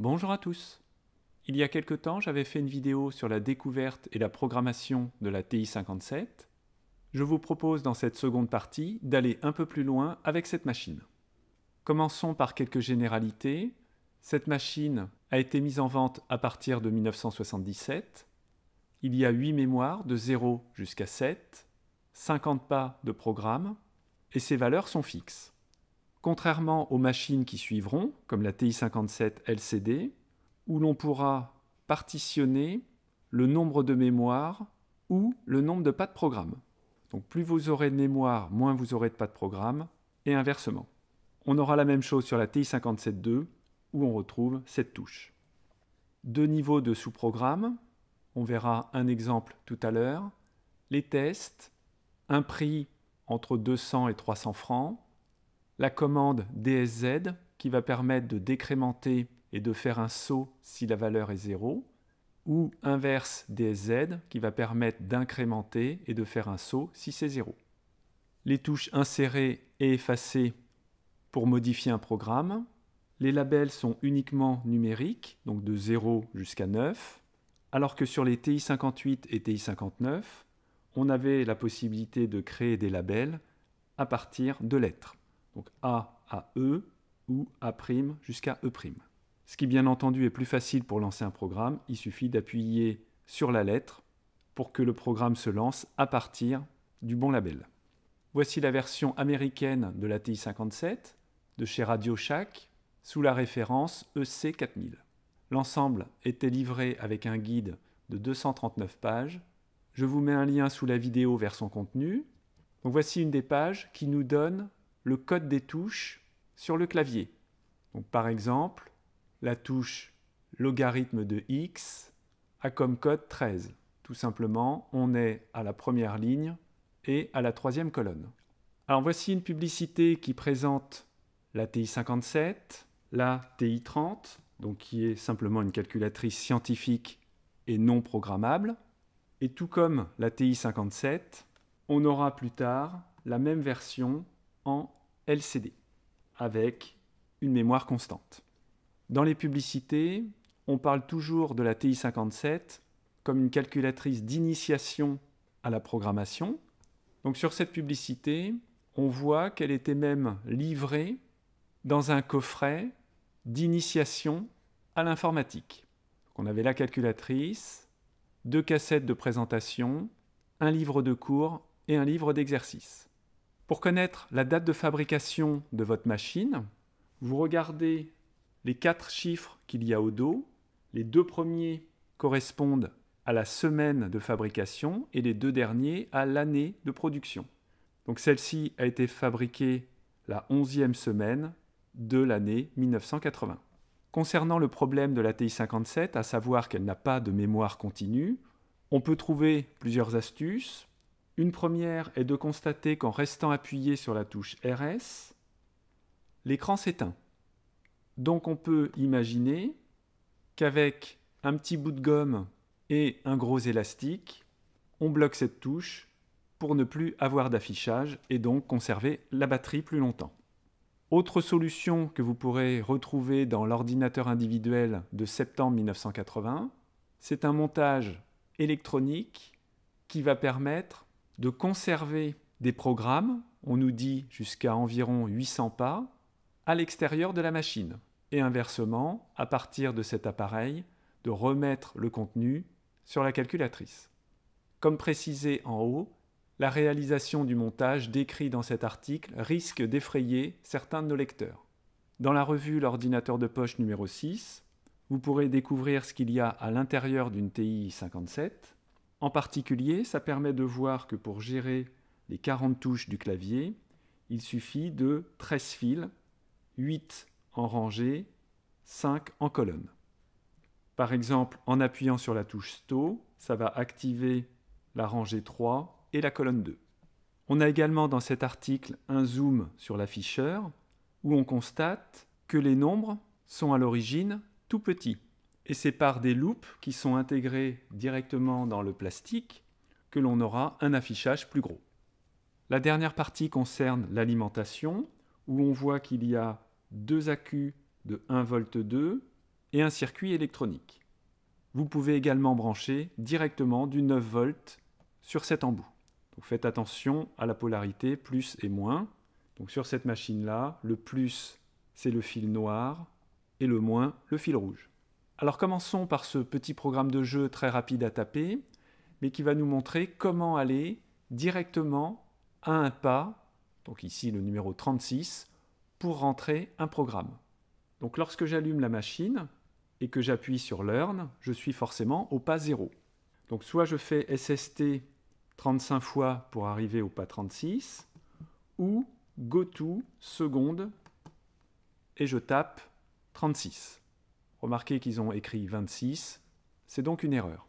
Bonjour à tous. Il y a quelque temps, j'avais fait une vidéo sur la découverte et la programmation de la TI-57. Je vous propose dans cette seconde partie d'aller un peu plus loin avec cette machine. Commençons par quelques généralités. Cette machine a été mise en vente à partir de 1977. Il y a 8 mémoires de 0 jusqu'à 7, 50 pas de programme, et ces valeurs sont fixes. Contrairement aux machines qui suivront, comme la TI-57 LCD, où l'on pourra partitionner le nombre de mémoires ou le nombre de pas de programme. Donc plus vous aurez de mémoire, moins vous aurez de pas de programme, et inversement. On aura la même chose sur la TI-57.2, où on retrouve cette touche. Deux niveaux de sous-programme, on verra un exemple tout à l'heure. Les tests, un prix entre 200 et 300 francs, la commande DSZ qui va permettre de décrémenter et de faire un saut si la valeur est 0, ou inverse DSZ qui va permettre d'incrémenter et de faire un saut si c'est 0. Les touches insérer et effacer pour modifier un programme. Les labels sont uniquement numériques, donc de 0 jusqu'à 9, alors que sur les TI58 et TI59, on avait la possibilité de créer des labels à partir de lettres donc A à E ou A' jusqu'à E'. Ce qui bien entendu est plus facile pour lancer un programme, il suffit d'appuyer sur la lettre pour que le programme se lance à partir du bon label. Voici la version américaine de la TI-57 de chez Radio Shack sous la référence EC4000. L'ensemble était livré avec un guide de 239 pages. Je vous mets un lien sous la vidéo vers son contenu. Voici une des pages qui nous donne le code des touches sur le clavier. Par exemple, la touche logarithme de x a comme code 13. Tout simplement, on est à la première ligne et à la troisième colonne. Alors voici une publicité qui présente la TI-57, la TI-30, donc qui est simplement une calculatrice scientifique et non programmable. Et tout comme la TI-57, on aura plus tard la même version en LCD avec une mémoire constante. Dans les publicités, on parle toujours de la TI-57 comme une calculatrice d'initiation à la programmation. Donc sur cette publicité, on voit qu'elle était même livrée dans un coffret d'initiation à l'informatique. On avait la calculatrice, deux cassettes de présentation, un livre de cours et un livre d'exercice. Pour connaître la date de fabrication de votre machine, vous regardez les quatre chiffres qu'il y a au dos. Les deux premiers correspondent à la semaine de fabrication et les deux derniers à l'année de production. Donc celle-ci a été fabriquée la onzième semaine de l'année 1980. Concernant le problème de la TI-57, à savoir qu'elle n'a pas de mémoire continue, on peut trouver plusieurs astuces. Une première est de constater qu'en restant appuyé sur la touche RS, l'écran s'éteint. Donc on peut imaginer qu'avec un petit bout de gomme et un gros élastique, on bloque cette touche pour ne plus avoir d'affichage et donc conserver la batterie plus longtemps. Autre solution que vous pourrez retrouver dans l'ordinateur individuel de septembre 1980, c'est un montage électronique qui va permettre de conserver des programmes, on nous dit jusqu'à environ 800 pas, à l'extérieur de la machine. Et inversement, à partir de cet appareil, de remettre le contenu sur la calculatrice. Comme précisé en haut, la réalisation du montage décrit dans cet article risque d'effrayer certains de nos lecteurs. Dans la revue L'ordinateur de poche numéro 6, vous pourrez découvrir ce qu'il y a à l'intérieur d'une TI 57, en particulier, ça permet de voir que pour gérer les 40 touches du clavier, il suffit de 13 fils, 8 en rangée, 5 en colonne. Par exemple, en appuyant sur la touche STO, ça va activer la rangée 3 et la colonne 2. On a également dans cet article un zoom sur l'afficheur où on constate que les nombres sont à l'origine tout petits et c'est par des loupes qui sont intégrées directement dans le plastique que l'on aura un affichage plus gros. La dernière partie concerne l'alimentation, où on voit qu'il y a deux accus de 1 v 2, et un circuit électronique. Vous pouvez également brancher directement du 9 volts sur cet embout. Donc faites attention à la polarité plus et moins. Sur cette machine-là, le plus c'est le fil noir et le moins le fil rouge. Alors commençons par ce petit programme de jeu très rapide à taper, mais qui va nous montrer comment aller directement à un pas, donc ici le numéro 36, pour rentrer un programme. Donc lorsque j'allume la machine et que j'appuie sur Learn, je suis forcément au pas 0. Donc soit je fais SST 35 fois pour arriver au pas 36, ou GoTo seconde et je tape 36. Remarquez qu'ils ont écrit 26, c'est donc une erreur.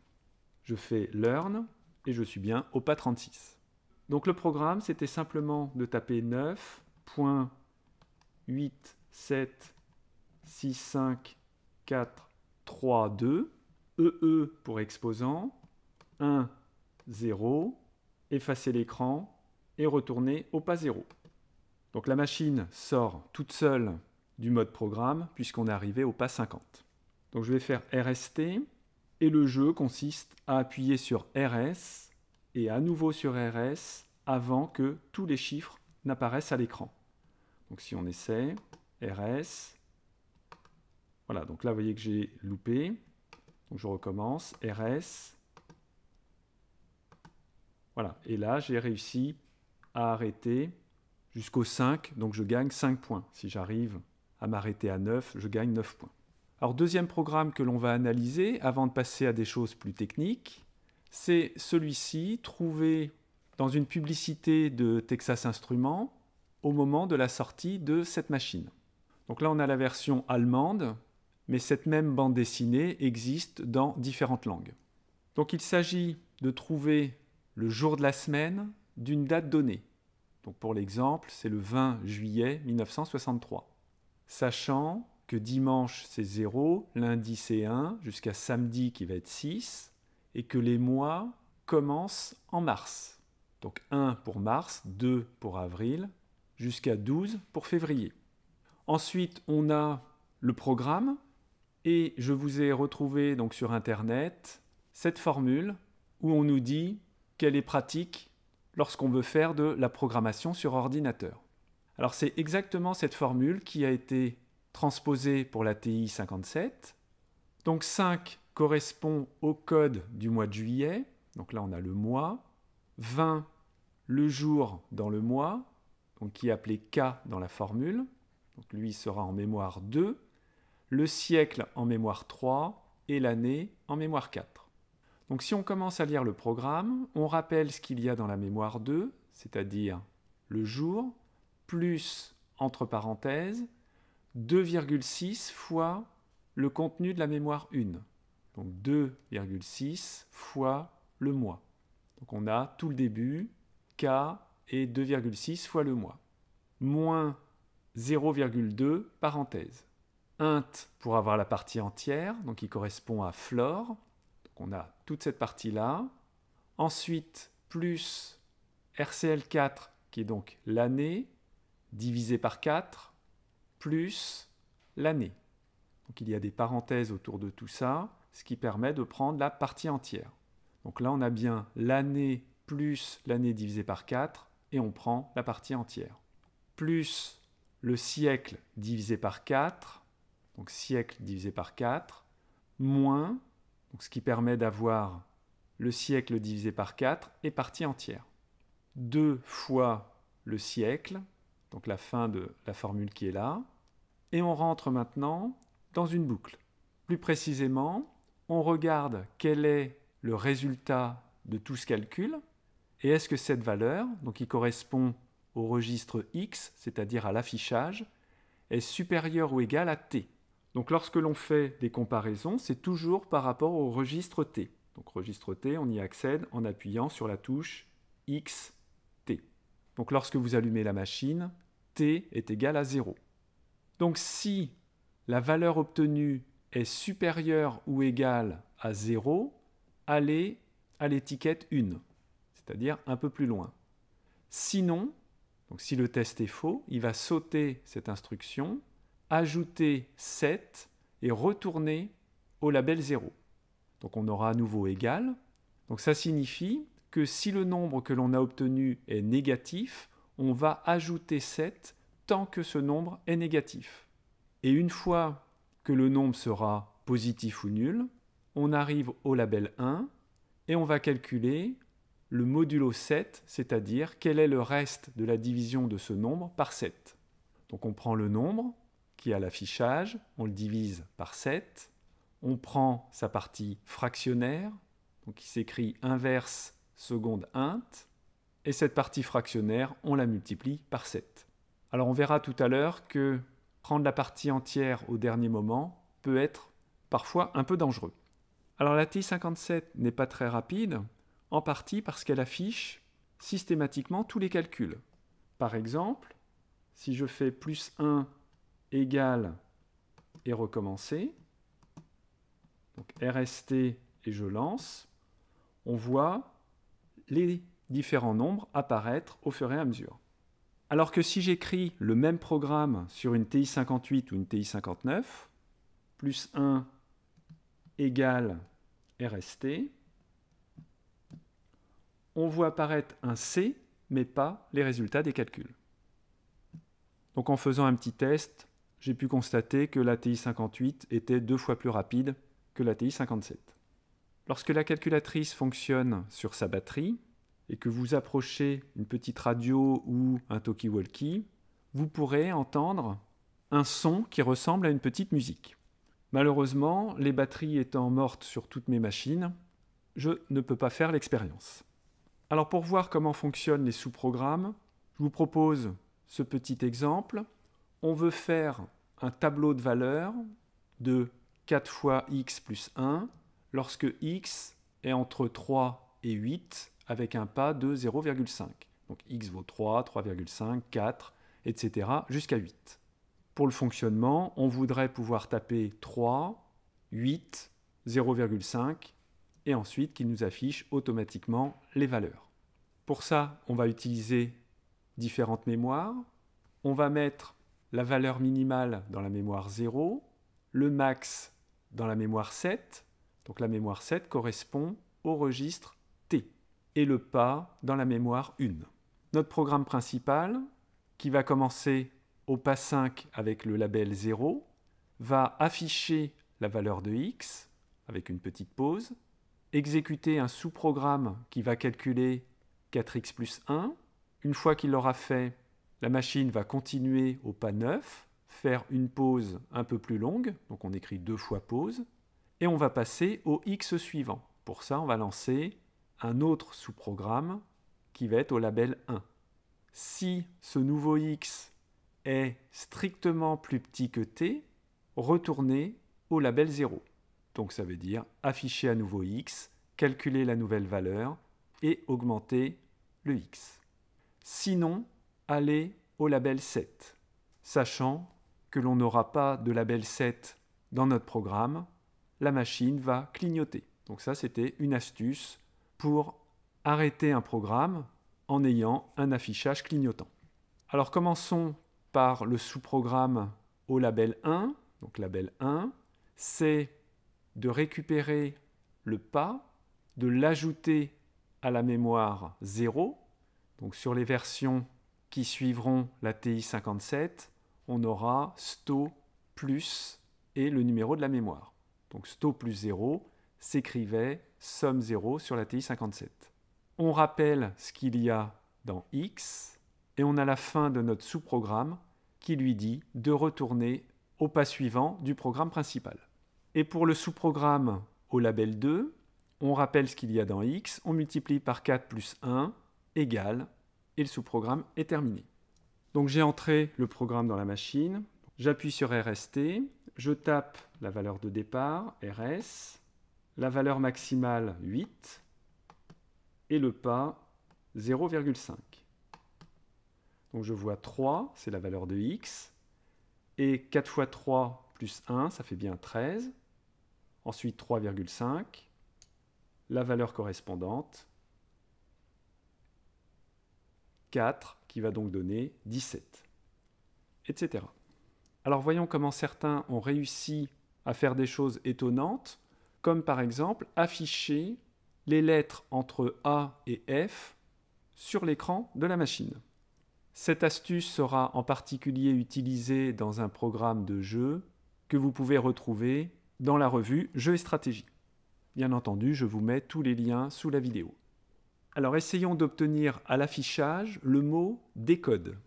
Je fais learn et je suis bien au pas 36. Donc le programme, c'était simplement de taper 9.8.7.6.5.4.3.2, EE pour exposant, 1, 0, effacer l'écran et retourner au pas 0. Donc la machine sort toute seule du mode programme puisqu'on est arrivé au pas 50. Donc je vais faire RST et le jeu consiste à appuyer sur RS et à nouveau sur RS avant que tous les chiffres n'apparaissent à l'écran. Donc si on essaie, RS, voilà, donc là vous voyez que j'ai loupé, je recommence, RS, voilà, et là j'ai réussi à arrêter jusqu'au 5, donc je gagne 5 points. Si j'arrive à m'arrêter à 9, je gagne 9 points. Alors deuxième programme que l'on va analyser avant de passer à des choses plus techniques, c'est celui-ci trouvé dans une publicité de Texas Instruments au moment de la sortie de cette machine. Donc là on a la version allemande, mais cette même bande dessinée existe dans différentes langues. Donc il s'agit de trouver le jour de la semaine d'une date donnée. Donc pour l'exemple, c'est le 20 juillet 1963. Sachant que dimanche c'est 0, lundi c'est 1, jusqu'à samedi qui va être 6, et que les mois commencent en mars. Donc 1 pour mars, 2 pour avril, jusqu'à 12 pour février. Ensuite, on a le programme, et je vous ai retrouvé donc sur Internet cette formule où on nous dit qu'elle est pratique lorsqu'on veut faire de la programmation sur ordinateur. Alors c'est exactement cette formule qui a été transposée pour la TI 57. Donc 5 correspond au code du mois de juillet, donc là on a le mois, 20 le jour dans le mois, donc qui est appelé K dans la formule, donc lui sera en mémoire 2, le siècle en mémoire 3 et l'année en mémoire 4. Donc si on commence à lire le programme, on rappelle ce qu'il y a dans la mémoire 2, c'est-à-dire le jour, plus, entre parenthèses, 2,6 fois le contenu de la mémoire 1. Donc 2,6 fois le mois. Donc on a tout le début, K et 2,6 fois le mois. Moins 0,2 parenthèse. Int pour avoir la partie entière, donc qui correspond à flore, on a toute cette partie-là. Ensuite, plus RCL4, qui est donc l'année, divisé par 4, plus l'année. Donc il y a des parenthèses autour de tout ça, ce qui permet de prendre la partie entière. Donc là, on a bien l'année plus l'année divisé par 4, et on prend la partie entière. Plus le siècle divisé par 4, donc siècle divisé par 4, moins ce qui permet d'avoir le siècle divisé par 4 et partie entière. 2 fois le siècle, donc la fin de la formule qui est là, et on rentre maintenant dans une boucle. Plus précisément, on regarde quel est le résultat de tout ce calcul, et est-ce que cette valeur, donc qui correspond au registre X, c'est-à-dire à l'affichage, est supérieure ou égale à T. Donc lorsque l'on fait des comparaisons, c'est toujours par rapport au registre T. Donc registre T, on y accède en appuyant sur la touche XT. Donc lorsque vous allumez la machine, T est égal à 0. Donc si la valeur obtenue est supérieure ou égale à 0, allez à l'étiquette 1, c'est-à-dire un peu plus loin. Sinon, donc si le test est faux, il va sauter cette instruction ajouter 7 et retourner au label 0. Donc on aura à nouveau égal. Donc ça signifie que si le nombre que l'on a obtenu est négatif, on va ajouter 7 tant que ce nombre est négatif. Et une fois que le nombre sera positif ou nul, on arrive au label 1 et on va calculer le modulo 7, c'est-à-dire quel est le reste de la division de ce nombre par 7. Donc on prend le nombre qui à l'affichage, on le divise par 7, on prend sa partie fractionnaire, qui s'écrit inverse seconde int, et cette partie fractionnaire, on la multiplie par 7. Alors on verra tout à l'heure que prendre la partie entière au dernier moment peut être parfois un peu dangereux. Alors la TI-57 n'est pas très rapide, en partie parce qu'elle affiche systématiquement tous les calculs. Par exemple, si je fais plus 1 égale et recommencer, donc RST et je lance, on voit les différents nombres apparaître au fur et à mesure. Alors que si j'écris le même programme sur une TI-58 ou une TI-59, plus 1 égale RST, on voit apparaître un C, mais pas les résultats des calculs. Donc en faisant un petit test, j'ai pu constater que la TI-58 était deux fois plus rapide que la TI-57. Lorsque la calculatrice fonctionne sur sa batterie, et que vous approchez une petite radio ou un talkie-walkie, vous pourrez entendre un son qui ressemble à une petite musique. Malheureusement, les batteries étant mortes sur toutes mes machines, je ne peux pas faire l'expérience. Alors pour voir comment fonctionnent les sous-programmes, je vous propose ce petit exemple. On veut faire un tableau de valeurs de 4 fois x plus 1 lorsque x est entre 3 et 8 avec un pas de 0,5. Donc x vaut 3, 3,5, 4, etc. jusqu'à 8. Pour le fonctionnement, on voudrait pouvoir taper 3, 8, 0,5 et ensuite qu'il nous affiche automatiquement les valeurs. Pour ça, on va utiliser différentes mémoires. On va mettre la valeur minimale dans la mémoire 0, le max dans la mémoire 7. Donc la mémoire 7 correspond au registre T et le pas dans la mémoire 1. Notre programme principal, qui va commencer au pas 5 avec le label 0 va afficher la valeur de x avec une petite pause, exécuter un sous-programme qui va calculer 4x plus 1. Une fois qu'il l'aura fait, la machine va continuer au pas 9, faire une pause un peu plus longue, donc on écrit deux fois pause, et on va passer au x suivant. Pour ça, on va lancer un autre sous-programme qui va être au label 1. Si ce nouveau x est strictement plus petit que t, retournez au label 0. Donc ça veut dire afficher à nouveau x, calculer la nouvelle valeur et augmenter le x. Sinon, allez au label 7, sachant que l'on n'aura pas de label 7 dans notre programme, la machine va clignoter. Donc ça, c'était une astuce pour arrêter un programme en ayant un affichage clignotant. Alors commençons par le sous-programme au label 1. Donc label 1, c'est de récupérer le pas, de l'ajouter à la mémoire 0. Donc sur les versions qui suivront la TI57, on aura sto plus et le numéro de la mémoire. Donc sto plus 0 s'écrivait somme 0 sur la TI57. On rappelle ce qu'il y a dans X et on a la fin de notre sous-programme qui lui dit de retourner au pas suivant du programme principal. Et pour le sous-programme au label 2, on rappelle ce qu'il y a dans X, on multiplie par 4 plus 1 égale, et le sous-programme est terminé. Donc j'ai entré le programme dans la machine, j'appuie sur RST, je tape la valeur de départ, RS, la valeur maximale 8, et le pas 0,5. Donc je vois 3, c'est la valeur de x. Et 4 fois 3 plus 1, ça fait bien 13. Ensuite 3,5. La valeur correspondante, 4, qui va donc donner 17. Etc. Alors voyons comment certains ont réussi à faire des choses étonnantes, comme par exemple afficher les lettres entre A et F sur l'écran de la machine. Cette astuce sera en particulier utilisée dans un programme de jeu que vous pouvez retrouver dans la revue Jeux et stratégie. Bien entendu, je vous mets tous les liens sous la vidéo. Alors essayons d'obtenir à l'affichage le mot décode.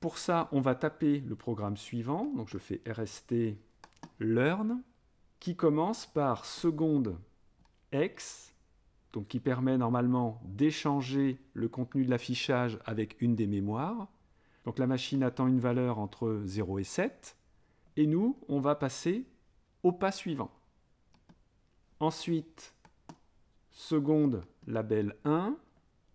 Pour ça, on va taper le programme suivant. Donc je fais rst learn qui commence par seconde x, donc qui permet normalement d'échanger le contenu de l'affichage avec une des mémoires. Donc la machine attend une valeur entre 0 et 7. Et nous, on va passer au pas suivant. Ensuite, seconde label 1,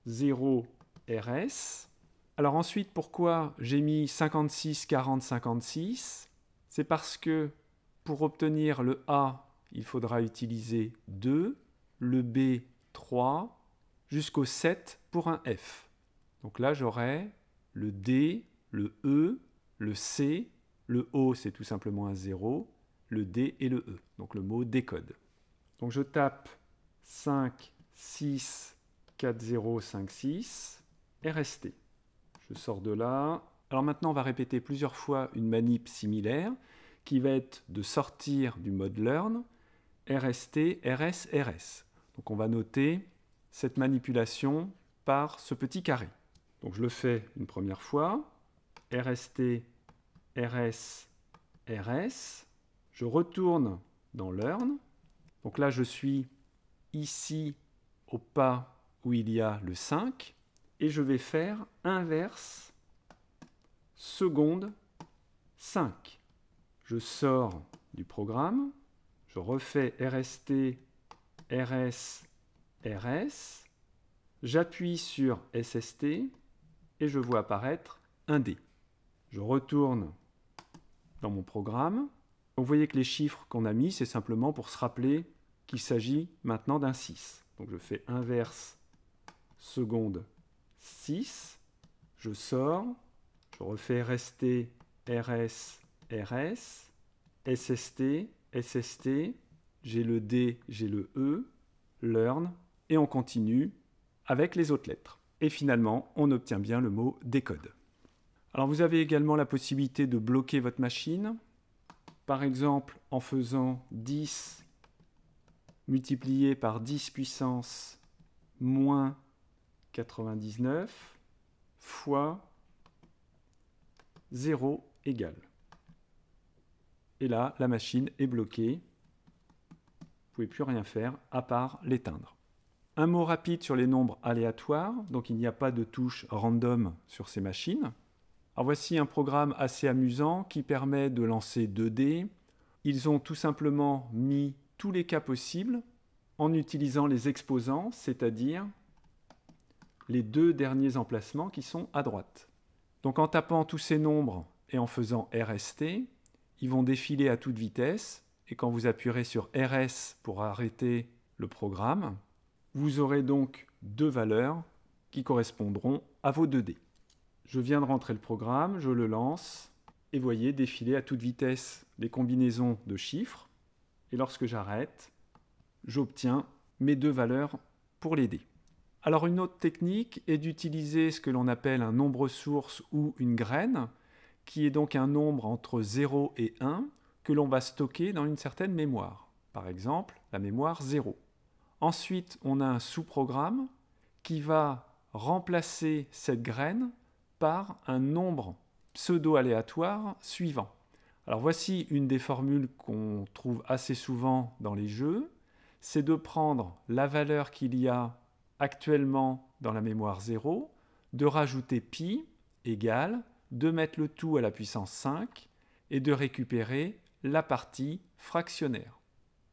0 RS. Alors ensuite, pourquoi j'ai mis 56, 40, 56 C'est parce que pour obtenir le A, il faudra utiliser 2, le B 3, jusqu'au 7 pour un F. Donc là, j'aurai le D, le E, le C, le O, c'est tout simplement un 0, le D et le E, donc le mot décode. Donc je tape 5, 6, 4, 0, 5, 6, RST. Je sors de là. Alors maintenant, on va répéter plusieurs fois une manip similaire qui va être de sortir du mode learn, RST, RS, RS. Donc on va noter cette manipulation par ce petit carré. Donc je le fais une première fois, RST, RS, RS. Je retourne dans learn. Donc là je suis ici au pas où il y a le 5 et je vais faire inverse seconde 5 je sors du programme, je refais RST, RS, RS, j'appuie sur SST et je vois apparaître un D. Je retourne dans mon programme. Vous voyez que les chiffres qu'on a mis, c'est simplement pour se rappeler qu'il s'agit maintenant d'un 6. Donc je fais inverse seconde 6, je sors, je refais RST, RS, RS, SST, SST, j'ai le D, j'ai le E, learn, et on continue avec les autres lettres. Et finalement, on obtient bien le mot décode. Alors vous avez également la possibilité de bloquer votre machine, par exemple en faisant 10 multiplié par 10 puissance moins 99 fois 0 égale. Et là, la machine est bloquée. Vous ne pouvez plus rien faire à part l'éteindre. Un mot rapide sur les nombres aléatoires. Donc il n'y a pas de touche random sur ces machines. Alors voici un programme assez amusant qui permet de lancer 2 dés. Ils ont tout simplement mis tous les cas possibles en utilisant les exposants, c'est-à-dire les deux derniers emplacements qui sont à droite. Donc en tapant tous ces nombres et en faisant RST, ils vont défiler à toute vitesse, et quand vous appuierez sur RS pour arrêter le programme, vous aurez donc deux valeurs qui correspondront à vos 2 dés. Je viens de rentrer le programme, je le lance, et voyez défiler à toute vitesse les combinaisons de chiffres, et lorsque j'arrête, j'obtiens mes deux valeurs pour les dés. Alors une autre technique est d'utiliser ce que l'on appelle un nombre source ou une graine, qui est donc un nombre entre 0 et 1 que l'on va stocker dans une certaine mémoire. Par exemple, la mémoire 0. Ensuite, on a un sous-programme qui va remplacer cette graine par un nombre pseudo-aléatoire suivant. Alors voici une des formules qu'on trouve assez souvent dans les jeux. C'est de prendre la valeur qu'il y a actuellement dans la mémoire 0, de rajouter pi égale de mettre le tout à la puissance 5 et de récupérer la partie fractionnaire.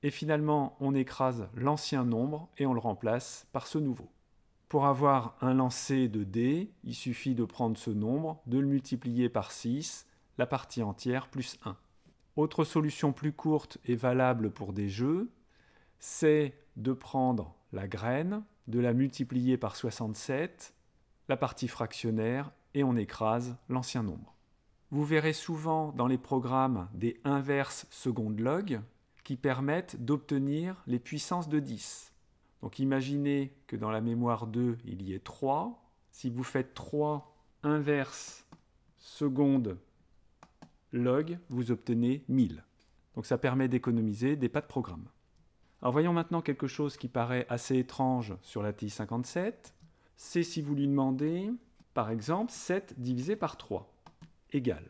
Et finalement, on écrase l'ancien nombre et on le remplace par ce nouveau. Pour avoir un lancer de d, il suffit de prendre ce nombre, de le multiplier par 6, la partie entière plus 1. Autre solution plus courte et valable pour des jeux, c'est de prendre la graine, de la multiplier par 67, la partie fractionnaire et on écrase l'ancien nombre. Vous verrez souvent dans les programmes des inverses seconde log qui permettent d'obtenir les puissances de 10. Donc imaginez que dans la mémoire 2, il y ait 3. Si vous faites 3 inverse seconde log, vous obtenez 1000. Donc ça permet d'économiser des pas de programme. Alors voyons maintenant quelque chose qui paraît assez étrange sur la TI 57. C'est si vous lui demandez, par exemple, 7 divisé par 3 égale.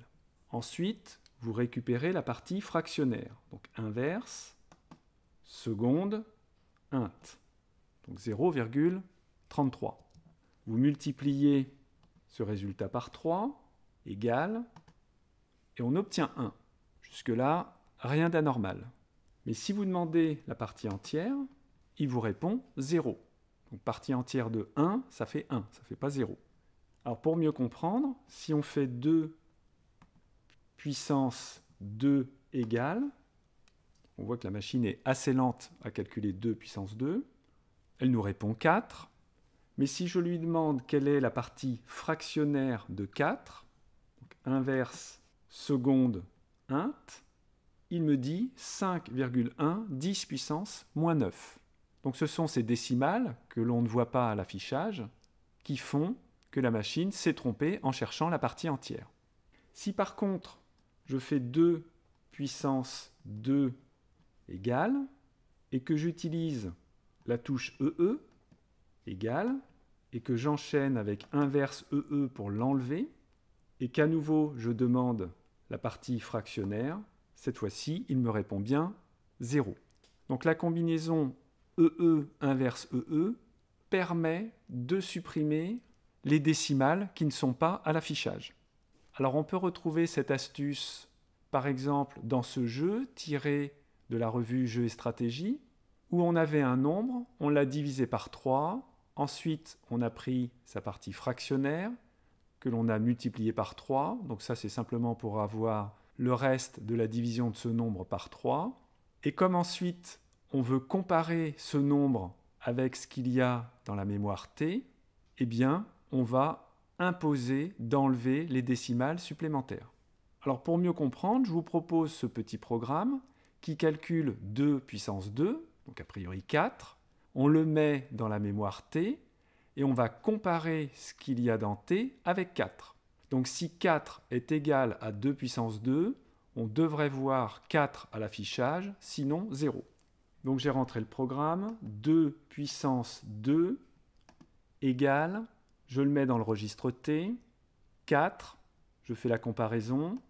Ensuite, vous récupérez la partie fractionnaire. Donc inverse, seconde, int. Donc 0,33. Vous multipliez ce résultat par 3 égale, et on obtient 1. Jusque-là, rien d'anormal. Mais si vous demandez la partie entière, il vous répond 0. Donc partie entière de 1, ça fait 1, ça ne fait pas 0. Alors pour mieux comprendre, si on fait 2 puissance 2 égale, on voit que la machine est assez lente à calculer 2 puissance 2, elle nous répond 4. Mais si je lui demande quelle est la partie fractionnaire de 4, donc inverse seconde int, il me dit 5,1 10 puissance moins 9. Donc ce sont ces décimales que l'on ne voit pas à l'affichage qui font que la machine s'est trompée en cherchant la partie entière. Si par contre je fais 2 puissance 2 égale et que j'utilise la touche EE e égale et que j'enchaîne avec inverse EE e pour l'enlever et qu'à nouveau je demande la partie fractionnaire, cette fois-ci, il me répond bien 0. Donc la combinaison EE e inverse EE e permet de supprimer les décimales qui ne sont pas à l'affichage. Alors on peut retrouver cette astuce par exemple dans ce jeu tiré de la revue Jeux et stratégie où on avait un nombre, on l'a divisé par 3, ensuite on a pris sa partie fractionnaire que l'on a multiplié par 3, donc ça c'est simplement pour avoir le reste de la division de ce nombre par 3. Et comme ensuite on veut comparer ce nombre avec ce qu'il y a dans la mémoire T, eh bien on va imposer d'enlever les décimales supplémentaires. Alors pour mieux comprendre, je vous propose ce petit programme qui calcule 2 puissance 2, donc a priori 4, on le met dans la mémoire T et on va comparer ce qu'il y a dans T avec 4. Donc si 4 est égal à 2 puissance 2, on devrait voir 4 à l'affichage, sinon 0. Donc j'ai rentré le programme, 2 puissance 2 égale, je le mets dans le registre T, 4, je fais la comparaison,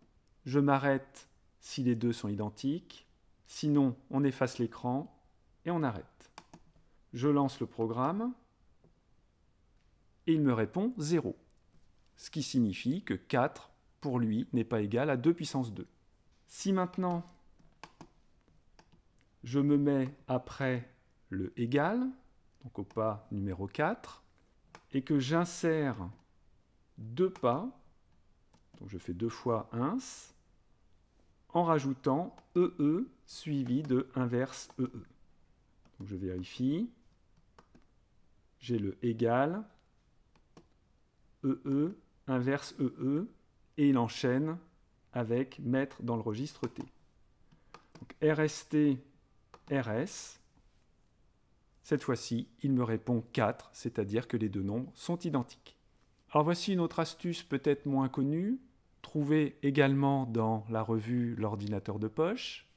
je m'arrête si les deux sont identiques, sinon on efface l'écran et on arrête. Je lance le programme et il me répond 0 ce qui signifie que 4 pour lui n'est pas égal à 2 puissance 2. Si maintenant je me mets après le égal, donc au pas numéro 4, et que j'insère deux pas, donc je fais deux fois 1, en rajoutant EE e suivi de inverse EE. E. Donc je vérifie, j'ai le égal, EE e inverse EE et il enchaîne avec mettre dans le registre T. Donc RST, RS, cette fois-ci, il me répond 4, c'est-à-dire que les deux nombres sont identiques. Alors voici une autre astuce peut-être moins connue, trouvée également dans la revue L'ordinateur de poche,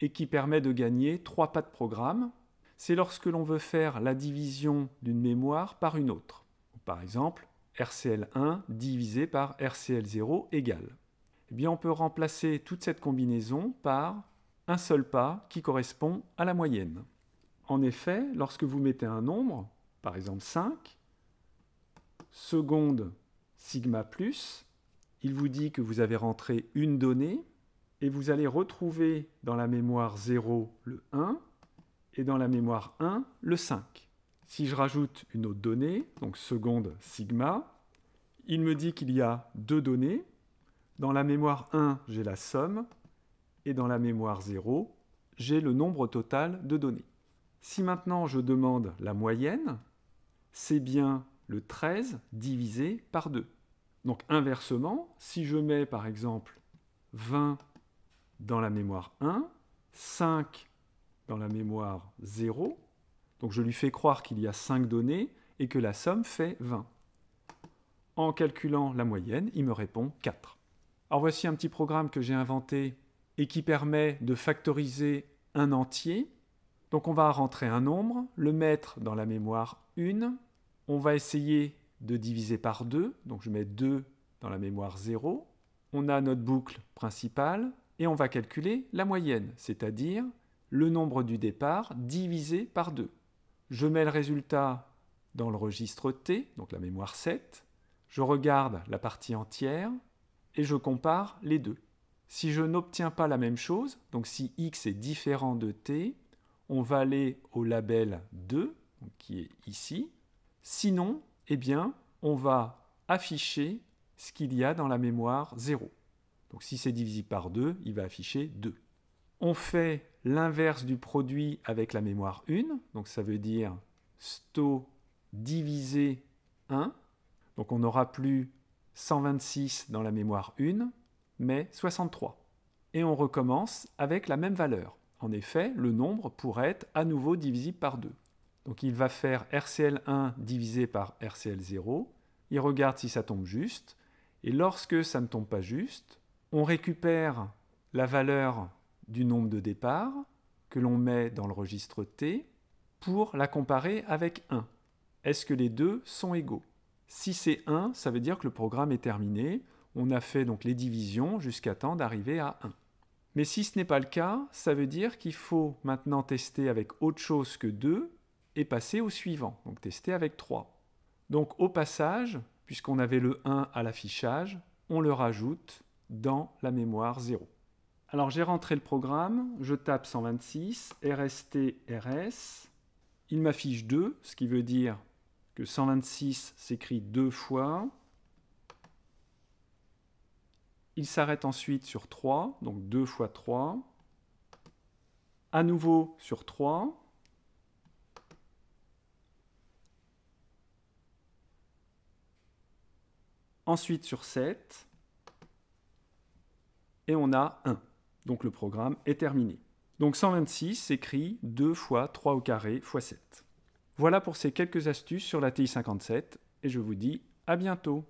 et qui permet de gagner trois pas de programme. C'est lorsque l'on veut faire la division d'une mémoire par une autre. Par exemple, RCL1 divisé par RCL0 égale. Eh bien, on peut remplacer toute cette combinaison par un seul pas qui correspond à la moyenne. En effet, lorsque vous mettez un nombre, par exemple 5, seconde sigma plus, il vous dit que vous avez rentré une donnée et vous allez retrouver dans la mémoire 0 le 1 et dans la mémoire 1 le 5. Si je rajoute une autre donnée, donc seconde sigma, il me dit qu'il y a deux données. Dans la mémoire 1, j'ai la somme, et dans la mémoire 0, j'ai le nombre total de données. Si maintenant je demande la moyenne, c'est bien le 13 divisé par 2. Donc inversement, si je mets par exemple 20 dans la mémoire 1, 5 dans la mémoire 0. Donc je lui fais croire qu'il y a 5 données et que la somme fait 20. En calculant la moyenne, il me répond 4. Alors voici un petit programme que j'ai inventé et qui permet de factoriser un entier. Donc on va rentrer un nombre, le mettre dans la mémoire 1. On va essayer de diviser par 2. Donc je mets 2 dans la mémoire 0. On a notre boucle principale et on va calculer la moyenne, c'est-à-dire le nombre du départ divisé par 2. Je mets le résultat dans le registre T, donc la mémoire 7. Je regarde la partie entière et je compare les deux. Si je n'obtiens pas la même chose, donc si x est différent de t, on va aller au label 2, qui est ici. Sinon, eh bien, on va afficher ce qu'il y a dans la mémoire 0. Donc si c'est divisible par 2, il va afficher 2. On fait l'inverse du produit avec la mémoire 1, donc ça veut dire sto divisé 1. Donc on n'aura plus 126 dans la mémoire 1, mais 63. Et on recommence avec la même valeur. En effet, le nombre pourrait être à nouveau divisible par 2. Donc il va faire RCL1 divisé par RCL0. Il regarde si ça tombe juste. Et lorsque ça ne tombe pas juste, on récupère la valeur du nombre de départ que l'on met dans le registre T pour la comparer avec 1. Est-ce que les deux sont égaux? Si c'est 1, ça veut dire que le programme est terminé. On a fait donc les divisions jusqu'à temps d'arriver à 1. Mais si ce n'est pas le cas, ça veut dire qu'il faut maintenant tester avec autre chose que 2 et passer au suivant, donc tester avec 3. Donc au passage, puisqu'on avait le 1 à l'affichage, on le rajoute dans la mémoire 0. Alors j'ai rentré le programme, je tape 126, RST, RS, il m'affiche 2, ce qui veut dire que 126 s'écrit deux fois. Il s'arrête ensuite sur 3, donc 2 fois 3. À nouveau sur 3. Ensuite sur 7. Et on a 1. Donc le programme est terminé. Donc 126 s'écrit 2 fois 3 au carré fois 7. Voilà pour ces quelques astuces sur la TI-57 et je vous dis à bientôt